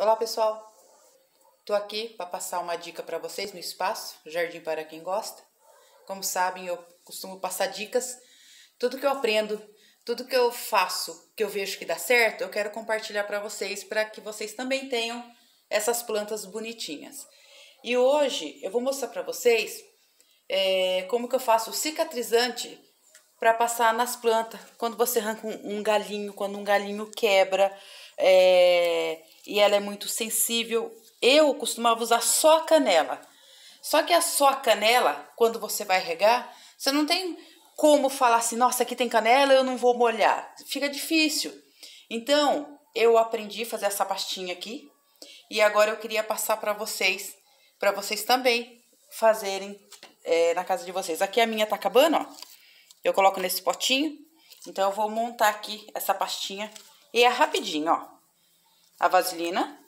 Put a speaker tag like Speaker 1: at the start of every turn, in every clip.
Speaker 1: Olá pessoal, tô aqui para passar uma dica para vocês no espaço Jardim para quem gosta. Como sabem, eu costumo passar dicas. Tudo que eu aprendo, tudo que eu faço, que eu vejo que dá certo, eu quero compartilhar para vocês para que vocês também tenham essas plantas bonitinhas. E hoje eu vou mostrar para vocês é, como que eu faço cicatrizante para passar nas plantas. Quando você arranca um, um galinho, quando um galinho quebra é, e ela é muito sensível, eu costumava usar só a canela. Só que a só a canela, quando você vai regar, você não tem como falar assim, nossa, aqui tem canela, eu não vou molhar. Fica difícil. Então, eu aprendi a fazer essa pastinha aqui e agora eu queria passar para vocês, para vocês também fazerem é, na casa de vocês. Aqui a minha tá acabando, ó. Eu coloco nesse potinho. Então, eu vou montar aqui essa pastinha. E é rapidinho, ó. A vaselina.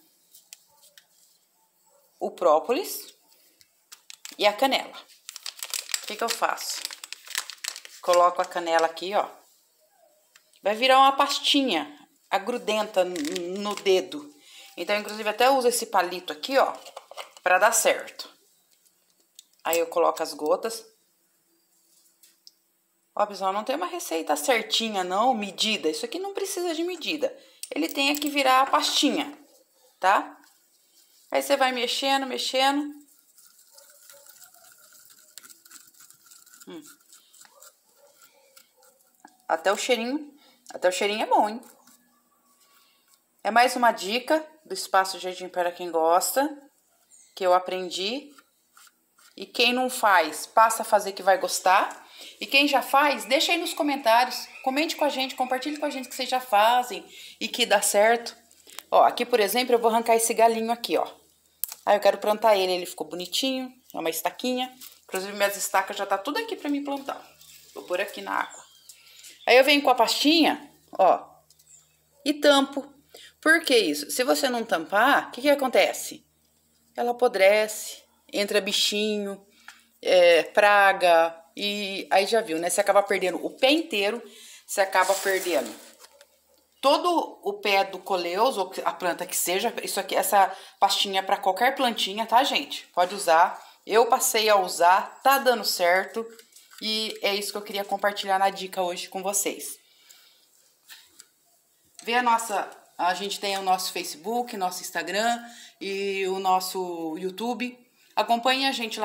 Speaker 1: O própolis. E a canela. O que que eu faço? Coloco a canela aqui, ó. Vai virar uma pastinha agrudenta no dedo. Então, inclusive, até uso esse palito aqui, ó, pra dar certo. Aí, eu coloco as gotas. Ó, pessoal, não tem uma receita certinha, não, medida. Isso aqui não precisa de medida. Ele tem que virar a pastinha, tá? Aí você vai mexendo, mexendo. Hum. Até o cheirinho, até o cheirinho é bom, hein? É mais uma dica do Espaço Jardim para quem gosta, que eu aprendi. E quem não faz, passa a fazer que vai gostar. E quem já faz, deixa aí nos comentários, comente com a gente, compartilhe com a gente que vocês já fazem e que dá certo. Ó, aqui, por exemplo, eu vou arrancar esse galinho aqui, ó. Aí eu quero plantar ele, ele ficou bonitinho, é uma estaquinha. Inclusive, minhas estacas já tá tudo aqui pra mim plantar. Vou pôr aqui na água. Aí eu venho com a pastinha, ó, e tampo. Por que isso? Se você não tampar, o que que acontece? Ela apodrece, entra bichinho, é, praga, e aí já viu, né? Você acaba perdendo o pé inteiro, você acaba perdendo todo o pé do coleus, ou a planta que seja. Isso aqui, essa pastinha é para qualquer plantinha, tá, gente? Pode usar. Eu passei a usar, tá dando certo. E é isso que eu queria compartilhar na dica hoje com vocês. Vê a nossa. A gente tem o nosso Facebook, nosso Instagram e o nosso YouTube. Acompanhe a gente lá.